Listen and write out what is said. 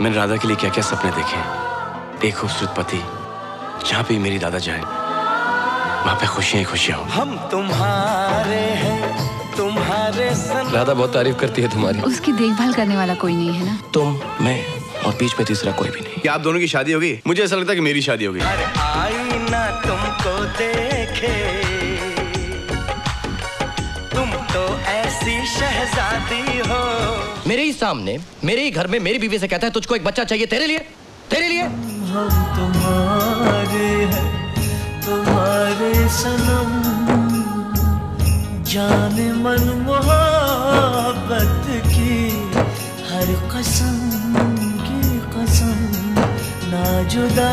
मैंने राधा के लिए क्या क्या सपने देखे एक खूबसूरत पति जहाँ पे मेरी दादा जाए वहाँ पे खुशियाँ ही खुशियाँ हो। हम तुम्हारे हैं तुम्हारे सन राधा बहुत तारीफ़ करती है तुम्हारी। उसकी देखभाल करने वाला कोई नहीं है ना? तुम मैं और बीच में तीसरा कोई भी नहीं। क्या आप दोनों की शादी होगी? मुझे ऐसा लगता है कि मेरी शादी होगी। आई ना तुमको देखे तुम तो ऐसी शहजादी मेरे ही सामने, मेरे ही घर में मेरी बीवी से कहता है, तुझको एक बच्चा चाहिए तेरे लिए तेरे लिए। हम तुम्हारे तुम्हारे सनम। जाने मन मोहब्बत की हर कसम की कसम ना जुदा